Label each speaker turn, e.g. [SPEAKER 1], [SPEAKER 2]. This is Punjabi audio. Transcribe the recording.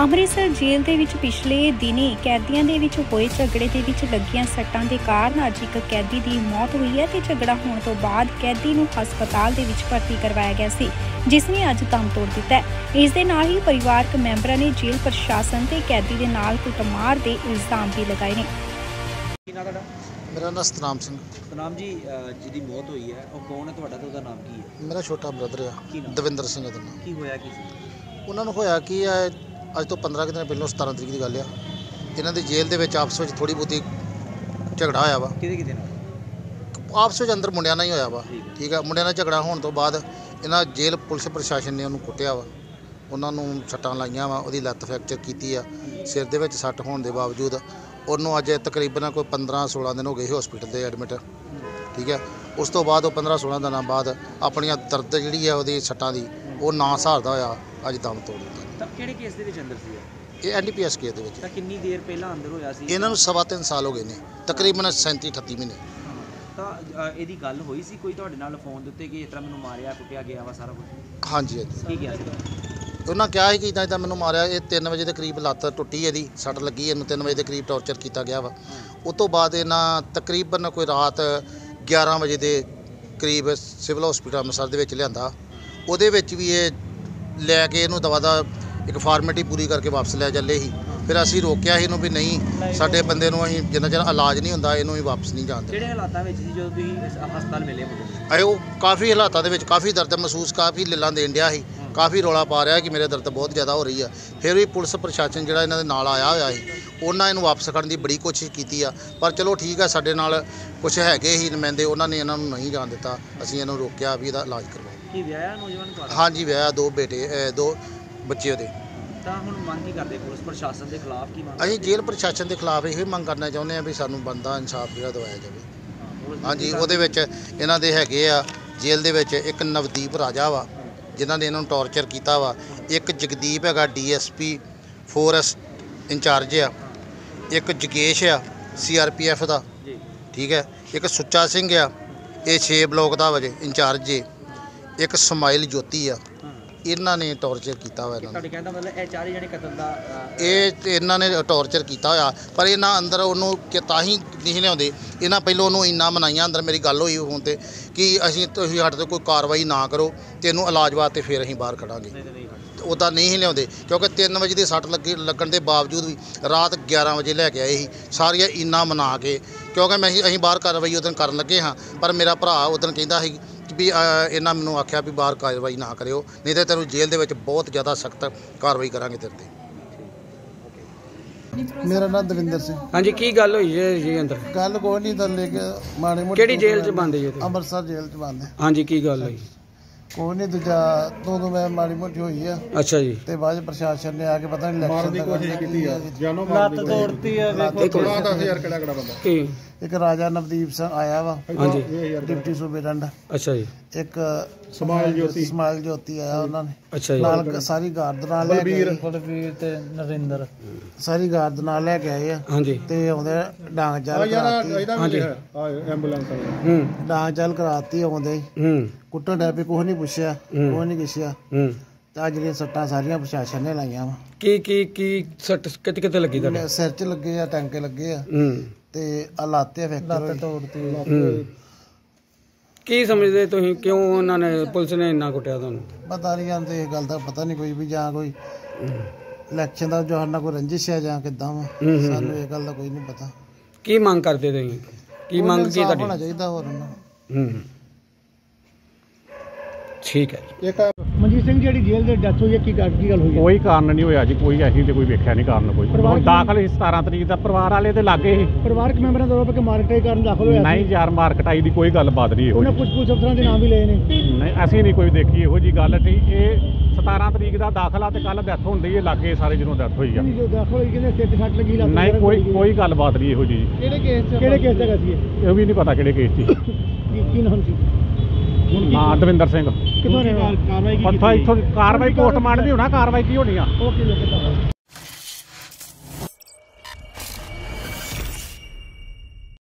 [SPEAKER 1] ਅੰਮ੍ਰਿਤਸਰ ਜੇਲ੍ਹ ਦੇ ਵਿੱਚ ਪਿਛਲੇ ਦਿਨੀ ਕੈਦੀਆਂ ਦੇ ਵਿੱਚ ਹੋਏ ਝਗੜੇ ਦੇ ਵਿੱਚ ਲੱਗੀਆਂ ਸੱਟਾਂ ਦੇ ਕਾਰਨ ਅੱਜ ਇੱਕ ਕੈਦੀ ਦੀ ਮੌਤ ਹੋਈ ਹੈ ਤੇ ਝਗੜਾ ਹੋਣ ਤੋਂ ਬਾਅਦ ਕੈਦੀ ਨੂੰ ਹਸਪਤਾਲ ਦੇ ਵਿੱਚ ਭਰਤੀ ਕਰਵਾਇਆ ਗਿਆ ਸੀ ਜਿਸ ਨੇ ਅੱਜ ਦਮ ਤੋੜ ਦਿੱਤਾ ਹੈ। ਇਸ ਦੇ ਨਾਲ ਹੀ ਪਰਿਵਾਰਕ ਮੈਂਬਰਾਂ ਨੇ ਜੇਲ੍ਹ ਪ੍ਰਸ਼ਾਸਨ ਤੇ ਕੈਦੀ ਦੇ ਨਾਲ ਕੁੱਟਮਾਰ ਦੇ ਇਲਜ਼ਾਮ ਵੀ ਲਗਾਏ ਨੇ।
[SPEAKER 2] ਕੀ ਨਾਂ ਤੁਹਾਡਾ?
[SPEAKER 3] ਮੇਰਾ ਨਾਮ ਸਤਨਾਮ ਸਿੰਘ।
[SPEAKER 2] ਸਤਨਾਮ ਜੀ ਅਹ ਜਿਹਦੀ ਮੌਤ ਹੋਈ ਹੈ ਉਹ ਕੌਣ ਹੈ ਤੁਹਾਡਾ ਤੇ ਉਹਦਾ ਨਾਮ ਕੀ ਹੈ?
[SPEAKER 3] ਮੇਰਾ ਛੋਟਾ ਬ੍ਰਦਰ ਆ
[SPEAKER 2] ਕੀ ਨਾਮ?
[SPEAKER 3] ਦਵਿੰਦਰ ਸਿੰਘ ਦਾ ਨਾਮ।
[SPEAKER 2] ਕੀ ਹੋਇਆ ਕੀ ਸੀ?
[SPEAKER 3] ਉਹਨਾਂ ਨੂੰ ਹੋਇਆ ਕੀ ਆ ਅੱਜ ਤੋਂ 15 ਕੁ ਦਿਨ ਪਹਿਲਾਂ 17 ਤਰੀਕ ਦੀ ਗੱਲ ਆ। ਇਹਨਾਂ ਦੀ ਜੇਲ੍ਹ ਦੇ ਵਿੱਚ ਆਪਸ ਵਿੱਚ ਥੋੜੀ ਬਹੁਤੀ ਝਗੜਾ ਹੋਇਆ ਵਾ।
[SPEAKER 2] ਕਿਹਦੇ ਕਿਹਦੇ ਨਾਲ?
[SPEAKER 3] ਆਪਸ ਵਿੱਚ ਅੰਦਰ ਮੁੰਡਿਆਂ ਨਾਲ ਹੀ ਹੋਇਆ ਵਾ।
[SPEAKER 2] ਠੀਕ
[SPEAKER 3] ਆ। ਮੁੰਡਿਆਂ ਨਾਲ ਝਗੜਾ ਹੋਣ ਤੋਂ ਬਾਅਦ ਇਹਨਾਂ ਜੇਲ੍ਹ ਪੁਲਿਸ ਪ੍ਰਸ਼ਾਸਨ ਨੇ ਉਹਨੂੰ ਕੁੱਟਿਆ ਵਾ। ਉਹਨਾਂ ਨੂੰ ਸੱਟਾਂ ਲਾਈਆਂ ਵਾ ਉਹਦੀ ਲੱਤ ਫ੍ਰੈਕਚਰ ਕੀਤੀ ਆ। ਸਿਰ ਦੇ ਵਿੱਚ ਸੱਟ ਹੋਣ ਦੇ ਬਾਵਜੂਦ ਉਹਨੂੰ ਅੱਜ ਤਕਰੀਬਨ ਕੋਈ 15 16 ਦਿਨ ਹੋ ਗਏ ਹਸਪੀਟਲ ਦੇ ਐਡਮਿਟ ਠੀਕ ਹੈ ਉਸ ਤੋਂ ਬਾਅਦ ਉਹ 15 16 ਦਿਨਾਂ ਬਾਅਦ ਆਪਣੀਆਂ ਦਰਦ ਜਿਹੜੀ ਆ ਉਹਦੀ ਸੱਟਾਂ ਦੀ ਉਹ ਨਾ ਸਹਾਰਦਾ ਹੋਇਆ। ਅੱਜ ਦਮ ਤੋੜ ਦਿੱਤਾ।
[SPEAKER 2] ਤਾਂ ਕਿਹੜੇ ਕੇਸ ਦੇ ਵਿੱਚ ਅੰਦਰ ਸੀ ਇਹ?
[SPEAKER 3] ਇਹ ਐਨਡੀਪੀਐਸ ਕੇਸ ਦੇ ਵਿੱਚ।
[SPEAKER 2] ਤਾਂ ਕਿੰਨੀ ਦੇਰ ਪਹਿਲਾਂ ਅੰਦਰ ਹੋਇਆ ਸੀ?
[SPEAKER 3] ਇਹਨਾਂ ਨੂੰ ਸਵਾ ਤਿੰਨ ਸਾਲ ਹੋ ਗਏ ਨੇ ਤਕਰੀਬਨ 37 38 ਮਹੀਨੇ।
[SPEAKER 2] ਤਾਂ ਇਹਦੀ ਗੱਲ ਹੋਈ ਸੀ ਕੋਈ ਤੁਹਾਡੇ ਨਾਲ ਫੋਨ ਦੇ ਉੱਤੇ ਕਿ ਇਸ ਤਰ੍ਹਾਂ ਮੈਨੂੰ ਮਾਰਿਆ ਕੁੱਟਿਆ ਗਿਆ ਵਾ ਸਾਰਾ ਕੁਝ
[SPEAKER 3] ਹਾਂਜੀ ਹਾਂਜੀ।
[SPEAKER 2] ਕੀ ਗਿਆ ਸੀ?
[SPEAKER 3] ਉਹਨਾਂ ਕਿਹਾ ਸੀ ਕਿ ਇਦਾਂ ਇਦਾਂ ਮੈਨੂੰ ਮਾਰਿਆ ਇਹ 3 ਵਜੇ ਦੇ ਕਰੀਬ ਲੱਤ ਟੁੱਟੀ ਇਹਦੀ ਸੱਟ ਲੱਗੀ ਇਹਨੂੰ 3 ਵਜੇ ਦੇ ਕਰੀਬ ਟੌਰਚਰ ਕੀਤਾ ਗਿਆ ਵਾ। ਉਸ ਤੋਂ ਬਾਅਦ ਇਹਨਾਂ ਤਕਰੀਬਨ ਕੋਈ ਰਾਤ 11 ਵਜੇ ਦੇ ਕਰੀਬ ਸਿਵਲ ਹਸਪੀਟਲ ਅੰਮ੍ਰਿਤਸਰ ਦੇ ਵਿੱਚ ਲਿਆਂਦਾ। ਉਹਦੇ ਵਿੱਚ ਵੀ ਇਹ ਲੈ ਕੇ ਇਹਨੂੰ ਦਵਾ ਦਾ ਇੱਕ ਫਾਰਮੈਲਿਟੀ ਪੂਰੀ ਕਰਕੇ ਵਾਪਸ ਲੈ ਚੱਲੇ ਸੀ। ਫਿਰ ਅਸੀਂ ਰੋਕਿਆ ਸੀ ਇਹਨੂੰ ਵੀ ਨਹੀਂ ਸਾਡੇ ਬੰਦੇ ਨੂੰ ਅਸੀਂ ਜਿੰਨਾ ਚਿਰ ਇਲਾਜ ਨਹੀਂ ਹੁੰਦਾ ਇਹਨੂੰ ਵੀ ਵਾਪਸ ਨਹੀਂ ਜਾਣ
[SPEAKER 2] ਕਿਹੜੇ ਹਾਲਾਤਾਂ ਵਿੱਚ ਸੀ ਜਦੋਂ ਤੁਸੀਂ ਇਸ ਹਸਪਤਾਲ ਮਿਲੇ ਮੁੰਡੇ
[SPEAKER 3] ਉਹ ਕਾਫੀ ਹਾਲਾਤਾਂ ਦੇ ਵਿੱਚ ਕਾਫੀ ਦਰਦ ਮਹਿਸੂਸ ਕਾਫੀ ਲੱਲਾਂ ਦੇਣ ਡਿਆ ਸੀ। ਕਾਫੀ ਰੋਲਾ ਪਾ ਰਿਹਾ ਕਿ ਮੇਰੇ ਦਰਦ ਬਹੁਤ ਜ਼ਿਆਦਾ ਹੋ ਰਹੀ ਆ। ਫਿਰ ਵੀ ਪੁਲਿਸ ਪ੍ਰਸ਼ਾਸਨ ਜਿਹੜਾ ਇਹਨਾਂ ਦੇ ਨਾਲ ਆਇਆ ਹੋਇਆ ਸੀ ਉਹਨਾਂ ਇਹਨੂੰ ਵਾਪਸ ਕਰਨ ਦੀ ਬੜੀ ਕੋਸ਼ਿਸ਼ ਕੀਤੀ ਆ। ਪਰ ਚਲੋ ਠੀਕ ਆ ਸਾਡੇ ਨਾਲ ਕੁਝ ਹੈਗੇ ਹੀ ਨੁਮਾਇੰਦੇ ਉਹਨਾਂ ਨੇ ਇਹਨਾਂ ਨੂੰ ਨਹੀਂ ਜਾਣ ਦਿੱਤਾ। ਅਸੀਂ ਇਹਨੂੰ ਰੋਕਿਆ ਵੀ ਇਹਦਾ ਇਲਾਜ ਕਰਵਾਓ।
[SPEAKER 2] ਕੀ ਵਿਆਹਿਆ ਨੌਜਵਾਨ ਤੁਹਾਡਾ
[SPEAKER 3] ਹਾਂਜੀ ਵਿਆਹ ਦੋ ਬੇਟੇ ਅਹ ਦੋ ਬੱਚੇ ਉਹਦੇ।
[SPEAKER 2] ਤਾਂ ਹੁਣ ਮੰਗ ਕੀ ਕਰਦੇ ਪੁਲਿਸ ਪ੍ਰਸ਼ਾਸਨ ਦੇ ਖਿਲਾਫ ਕੀ ਮੰਗ
[SPEAKER 3] ਅਸੀਂ ਜੇਲ੍ਹ ਪ੍ਰਸ਼ਾਸਨ ਦੇ ਖਿਲਾਫ ਇਹੋ ਹੀ ਮੰਗ ਕਰਨਾ ਚਾਹੁੰਦੇ ਆ ਵੀ ਸਾਨੂੰ ਬੰਦਾ ਇਨਸਾਫ ਜਿਹੜਾ ਦਵਾਇਆ ਜਾਵੇ।
[SPEAKER 2] ਪੁਲਿਸ
[SPEAKER 3] ਹਾਂਜੀ ਉਹਦੇ ਵਿੱਚ ਇਹਨਾਂ ਦੇ ਹੈਗੇ ਆ ਜੇਲ੍ਹ ਦੇ ਵਿੱਚ ਇੱਕ ਨਵਦੀਪ ਰਾਜਾ ਵਾ ਜਿਨ੍ਹਾਂ ਨੇ ਇਹਨਾਂ ਨੂੰ ਟੌਰਚਰ ਕੀਤਾ ਵਾ। ਇੱਕ ਜਗਦੀਪ ਹੈਗਾ ਡੀਐਸਪੀ ਫੋਰੈਸਟ ਇੰਚਾਰਜ ਆ। ਇੱਕ ਜਗੇਸ਼ ਆ ਸੀਆਰਪੀਐਫ ਦਾ।
[SPEAKER 2] ਜੀ।
[SPEAKER 3] ਠੀਕ ਹੈ। ਇੱਕ ਸੁੱਚਾ ਸਿੰਘ ਆ ਇਹ 6 ਬਲੋਕ ਦਾ ਵਜੇ ਇੰਚਾਰਜ ਜੇ। ਇੱਕ ਸਮਾਈਲ ਜੋਤੀ ਆ। ਇਹਨਾਂ ਨੇ ਟੌਰਚਰ ਕੀਤਾ ਵਾ ਇਹਨਾਂ ਨੂੰ।
[SPEAKER 2] ਤੁਹਾਡੇ ਕਹਿੰਦਾ ਮਤਲਬ ਇਹ ਚਾਰੇ ਜਣੇ ਕਤਲ ਦਾ
[SPEAKER 3] ਇਹ ਤੇ ਇਹਨਾਂ ਨੇ ਟੌਰਚਰ ਕੀਤਾ ਹੋਇਆ। ਪਰ ਇਹਨਾਂ ਅੰਦਰ ਉਹਨੂੰ ਕਿ ਤਾਂ ਹੀ ਨਹੀਂ ਲਿਆਉਂਦੇ। ਇਹਨਾਂ ਪਹਿਲਾਂ ਉਹਨੂੰ ਇੰਨਾ ਮਨਾਈਆਂ ਅੰਦਰ ਮੇਰੀ ਗੱਲ ਹੋਈ ਹੋਣ ਤੇ ਕਿ ਅਸੀਂ ਤੁਸੀਂ ਸਾਡੇ ਤੇ ਕੋਈ ਕਾਰਵਾਈ ਨਾ ਕਰੋ ਤੇ ਇਹਨੂੰ ਇਲਾਜ ਵਾਸਤੇ ਫਿਰ ਅਸੀਂ ਬਾਹਰ ਖੜਾਂਗੇ।
[SPEAKER 2] ਨਹੀਂ ਤਾਂ ਨਹੀਂ। ਖੜ੍ਹਦੇ।
[SPEAKER 3] ਉਦਾਂ ਨਹੀਂ ਸੀ ਲਿਆਉਂਦੇ। ਕਿਉਂਕਿ 3 ਵਜੇ ਦੀ ਸੱਟ ਲੱਗੀ ਲੱਗਣ ਦੇ ਬਾਵਜੂਦ ਵੀ ਰਾਤ 11 ਵਜੇ ਲੈ ਕੇ ਆਏ ਸੀ। ਸਾਰੀਆਂ ਇੰਨਾ ਮਨਾ ਕੇ ਕਿਉਂਕਿ ਮੈਂ ਅਸੀਂ ਬਾਹਰ ਕਾਰਵਾਈ ਉਦੋਂ ਕਰਨ ਲੱਗੇ ਹਾਂ। ਪਰ ਮੇਰਾ ਭਰਾ ਉਦੋਂ ਕਹਿੰਦਾ ਸੀ ਵੀ ਇਹਨਾਂ ਮੈਨੂੰ ਆਖਿਆ ਵੀ ਬਾਹਰ ਕਾਰਵਾਈ ਨਾ ਕਰਿਓ ਨਹੀਂ ਤੇ ਤੈਨੂੰ ਜੇਲ੍ਹ ਦੇ ਵਿੱਚ ਬਹੁਤ ਜ਼ਿਆਦਾ ਸਖਤ ਕਾਰਵਾਈ ਕਰਾਂਗੇ ਤੇਰੇ ਤੇ।
[SPEAKER 4] ਮੇਰਾ ਨਾਮ ਦਵਿੰਦਰ ਸਿੰਘ।
[SPEAKER 5] ਹਾਂਜੀ ਕੀ ਗੱਲ ਹੋਈ ਹੈ ਜੀ ਅੰਦਰ?
[SPEAKER 4] ਗੱਲ ਕੋਈ ਨਹੀਂ ਤਾਂ ਲੈ ਕੇ ਮਾੜੇ ਮੋਟੇ
[SPEAKER 5] ਕਿਹੜੀ ਜੇਲ੍ਹ 'ਚ ਬੰਦ ਜੀ ਤੁਸੀਂ
[SPEAKER 4] ਅੰਮ੍ਰਿਤਸਰ ਜੇਲ੍ਹ ਚ ਬੰਦ ਹੈ।
[SPEAKER 5] ਹਾਂਜੀ ਕੀ ਗੱਲ ਹੋਈ?
[SPEAKER 4] ਕੋਈ ਨਹੀਂ ਦੂਜਾ ਦੋ ਦੋ ਮੈਂ ਮਾੜੀ ਮੋਟੀ ਹੋਈ ਆ।
[SPEAKER 5] ਅੱਛਾ ਜੀ।
[SPEAKER 4] ਤੇ ਬਾਅਦ 'ਚ ਪ੍ਰਸ਼ਾਸਨ ਨੇ ਆ ਕੇ ਪਤਾ ਨਹੀਂ ਇਲੈਕਸ਼ਨ ਦੀ ਕੋਸ਼ਿਸ਼ ਕੀਤੀ ਆ।
[SPEAKER 5] ਲੱਤ ਤੋੜਤੀ ਹੈ ਇੱਕ ਕੀ?
[SPEAKER 4] ਇੱਕ ਰਾਜਾ ਨਵਦੀਪ ਸਿੰਘ ਆਇਆ ਵਾ।
[SPEAKER 5] ਹਾਂਜੀ।
[SPEAKER 4] ਡਿਪਟੀ ਸੂਬੇਡੰਡ
[SPEAKER 5] ਅੱਛਾ ਜੀ।
[SPEAKER 4] ਇੱਕ ਸਮਾਇਲ ਜੋਤੀ। ਸਮਾਇਲ ਜੋਤੀ ਆਇਆ ਉਹਨਾਂ ਨੇ।
[SPEAKER 5] ਅੱਛਾ ਜੀ।
[SPEAKER 4] ਨਾਲ ਸਾਰੀ ਗਾਰਡ ਨਾਲ ਲੈ ਕੇ ਆਏ। ਬਲਬੀਰ ਤੇ ਨਰਿੰਦਰ। ਸਾਰੀ ਗਾਰਡ ਨਾਲ ਲੈ ਕੇ ਆਏ ਆ।
[SPEAKER 5] ਹਾਂਜੀ।
[SPEAKER 4] ਤੇ ਆਉਂਦੇ ਡਾਂਗ ਚਾਲ ਕਰਾਤੀ।
[SPEAKER 5] ਹਾਂਜੀ। ਹੂੰ।
[SPEAKER 4] ਡਾਂਗ ਚਾਲ ਕਰਾਤੀ ਆਉਂਦੇ। ਹੀ। ਕੁੱਟਣ ਡੈ ਪਈ ਕੁਛ ਨਹੀਂ ਪੁੱਛਿਆ ਕੁਛ ਨਹੀਂ ਕਿਛਿਆ
[SPEAKER 5] ਹੂੰ।
[SPEAKER 4] ਤਾਂ ਜਿਹੜੀਆਂ ਸੱਟਾਂ ਸਾਰੀਆਂ ਪ੍ਰਸ਼ਾਸਨ ਨੇ ਲਾਈਆਂ ਵਾ।
[SPEAKER 5] ਕੀ ਕੀ ਕੀ ਸੱਟ ਕਿਤੇ ਕਿਤੇ ਲੱਗੀ ਤੁਹਾਡੇ?
[SPEAKER 4] ਸਿਰ 'ਚ ਲੱਗੇ ਆ ਟਾਂਕੇ ਲੱਗੇ ਆ।
[SPEAKER 5] ਹੂੰ।
[SPEAKER 4] ਤੇ ਆ ਲਾਤੇ ਫੈਕਟਰ ਲੱਤ ਤੋੜਤੀ।
[SPEAKER 5] ਹੂੰ। ਕੀ ਸਮਝਦੇ ਤੁਸੀਂ? ਕਿਉਂ ਉਹਨਾਂ ਨੇ ਪੁਲਿਸ ਨੇ ਇੰਨਾ ਕੁੱਟਿਆ ਤੁਹਾਨੂੰ?
[SPEAKER 4] ਪਤਾ ਨਹੀਂ ਜਾਂਦੇ ਇਹ ਗੱਲ ਦਾ ਪਤਾ ਨਹੀਂ ਕੋਈ ਵੀ ਜਾਂ ਕੋਈ ਇਲੈਕਸ਼ਨ ਦਾ ਜੋ ਸਾਡਾ ਕੋਈ ਰੰਜਿਸ਼ ਹੈ ਜਾਂ ਕਿੱਦਾਂ ਵਾ।
[SPEAKER 5] ਹੂੰ, ਹੂੰ,
[SPEAKER 4] ਸਾਨੂੰ ਇਹ ਗੱਲ ਦਾ ਕੋਈ ਨਹੀਂ ਪਤਾ।
[SPEAKER 5] ਕੀ ਮੰਗ ਕਰਦੇ ਤੁਸੀਂ? ਕੀ ਮੰਗ ਕੀ
[SPEAKER 4] ਹੋਣਾ
[SPEAKER 5] ਤੁਹਾਡੀ?
[SPEAKER 4] ਚਾਹੀਦਾ ਹੋਰ ਉਹਨਾਂ ਨੂੰ।
[SPEAKER 5] ਹੂੰ ਠੀਕ ਹੈ ਜੀ।
[SPEAKER 4] ਮਨਜੀਤ ਸਿੰਘ ਜਿਹੜੀ ਜੇਲ੍ਹ ਦੇ ਡੈਥ ਹੋਈ ਹੈ ਕੀ ਕੀ ਗੱਲ ਹੋਈ
[SPEAKER 6] ਕੋਈ ਕਾਰਨ ਨਹੀਂ ਹੋਇਆ ਜੀ ਕੋਈ ਅਸੀਂ ਤੇ ਕੋਈ ਵੇਖਿਆ ਨਹੀਂ ਕਾਰਨ ਕੋਈ।
[SPEAKER 4] ਪਰਿਵਾਰ
[SPEAKER 6] ਹੁਣ ਦਾਖਲ ਸੀ 17 ਤਰੀਕ ਦਾ ਪਰਿਵਾਰ ਵਾਲੇ ਤੇ ਲੱਗੇ ਸੀ।
[SPEAKER 4] ਪਰਿਵਾਰਕ ਮੈਂਬਰਾਂ ਦਾ ਹੈ ਕਿ ਮਾਰਕਟਾਈ ਕਰਨ ਦਾਖਲ ਹੋਇਆ
[SPEAKER 6] ਨਹੀਂ ਯਾਰ ਮਾਰਕਟਾਈ ਦੀ ਕੋਈ ਗੱਲਬਾਤ ਨਹੀਂ ਇਹੋ
[SPEAKER 4] ਉਹਨਾਂ ਕੁਝ ਕੁਝ ਅਫਸਰਾਂ ਦੇ ਨਾਮ ਵੀ ਲਏ ਨੇ।
[SPEAKER 6] ਨਹੀਂ ਅਸੀਂ ਨਹੀਂ ਕੋਈ ਦੇਖੀ ਇਹੋ ਜੀ ਗੱਲ ਸੀ ਇਹ 17 ਤਰੀਕ ਦਾ ਦਾਖਲਾ ਤੇ ਕੱਲ ਡੈਥ ਹੁੰਦੀ ਹੈ ਲੱਗੇ ਸਾਰੇ ਜਿਹਨੂੰ ਡੈਥ ਹੋਈ ਆ।
[SPEAKER 4] ਜੋ ਦਾਖਲ ਹੋਈ ਕਿਹਨੇ ਸਿਰ ਤੇ ਸੱਟ ਲੱਗੀ ਲੱਤ
[SPEAKER 6] ਨਹੀਂ ਕੋਈ ਕੋਈ ਗੱਲਬਾਤ ਨਹੀਂ ਇਹੋ ਜੀ।
[SPEAKER 4] ਕਿਹੜੇ ਕੇਸ 'ਚ ਕਿਹੜੇ ਕੇਸ ਦਾ ਸੀ ਇਹ?
[SPEAKER 6] ਇਹ ਵੀ ਨਹੀਂ ਪਤਾ ਕਿਹੜੇ ਕੇਸ ਸੀ।
[SPEAKER 4] ਕੀ ਕੀ ਨਾਮ ਸੀ?
[SPEAKER 6] ਨਾਂ ਦਵਿੰਦਰ ਸਿੰਘ।
[SPEAKER 4] ਕਿਥੋਂ ਕਾਰਵਾਈ
[SPEAKER 6] ਪੱਥਾ ਇੱਥੋਂ ਕਾਰਵਾਈ ਪੋਸਟਮਾਰਟਮ ਦੀ ਹੋਣਾ ਕਾਰਵਾਈ ਕੀ ਹੋਣੀ ਆ?